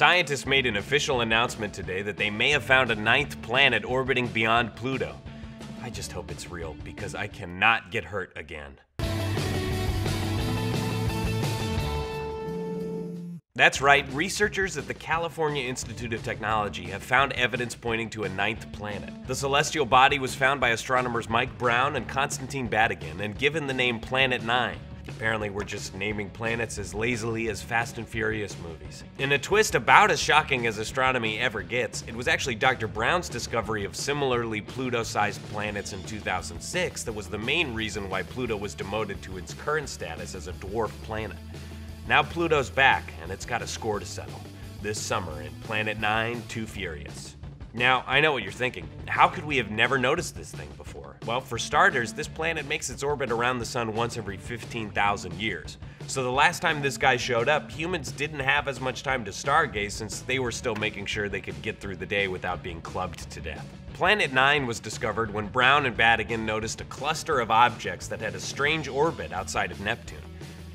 Scientists made an official announcement today that they may have found a ninth planet orbiting beyond Pluto. I just hope it's real because I cannot get hurt again. That's right, researchers at the California Institute of Technology have found evidence pointing to a ninth planet. The celestial body was found by astronomers Mike Brown and Konstantin Batygin and given the name Planet 9. Apparently, we're just naming planets as lazily as Fast and Furious movies. In a twist about as shocking as astronomy ever gets, it was actually Dr. Brown's discovery of similarly Pluto sized planets in 2006 that was the main reason why Pluto was demoted to its current status as a dwarf planet. Now Pluto's back, and it's got a score to settle. This summer in Planet 9 Too Furious. Now, I know what you're thinking. How could we have never noticed this thing before? Well, for starters, this planet makes its orbit around the sun once every 15,000 years. So the last time this guy showed up, humans didn't have as much time to stargaze since they were still making sure they could get through the day without being clubbed to death. Planet 9 was discovered when Brown and Batygin noticed a cluster of objects that had a strange orbit outside of Neptune.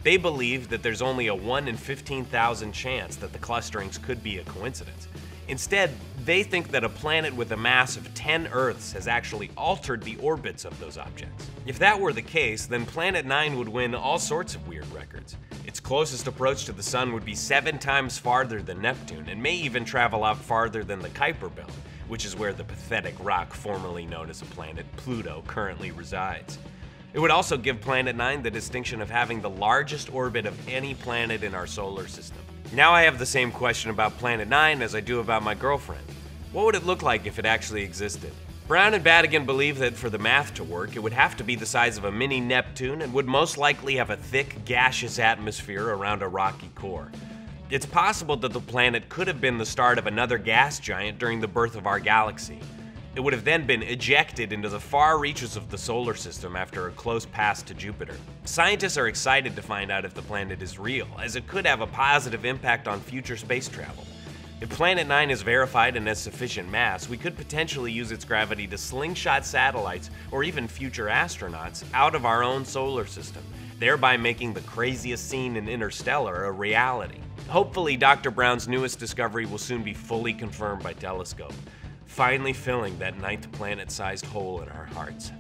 They believed that there's only a 1 in 15,000 chance that the clusterings could be a coincidence. Instead, they think that a planet with a mass of 10 Earths has actually altered the orbits of those objects. If that were the case, then Planet 9 would win all sorts of weird records. Its closest approach to the Sun would be seven times farther than Neptune, and may even travel out farther than the Kuiper Belt, which is where the pathetic rock formerly known as a planet, Pluto, currently resides. It would also give Planet 9 the distinction of having the largest orbit of any planet in our solar system. Now I have the same question about Planet 9 as I do about my girlfriend. What would it look like if it actually existed? Brown and Batygin believe that for the math to work, it would have to be the size of a mini Neptune and would most likely have a thick, gaseous atmosphere around a rocky core. It's possible that the planet could have been the start of another gas giant during the birth of our galaxy. It would have then been ejected into the far reaches of the solar system after a close pass to Jupiter. Scientists are excited to find out if the planet is real, as it could have a positive impact on future space travel. If Planet 9 is verified and has sufficient mass, we could potentially use its gravity to slingshot satellites or even future astronauts out of our own solar system, thereby making the craziest scene in Interstellar a reality. Hopefully, Dr. Brown's newest discovery will soon be fully confirmed by telescope finally filling that ninth planet sized hole in our hearts.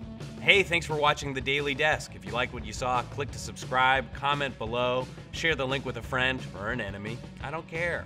Hey, thanks for watching The Daily Desk. If you like what you saw, click to subscribe, comment below, share the link with a friend or an enemy. I don't care.